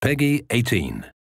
Peggy 18.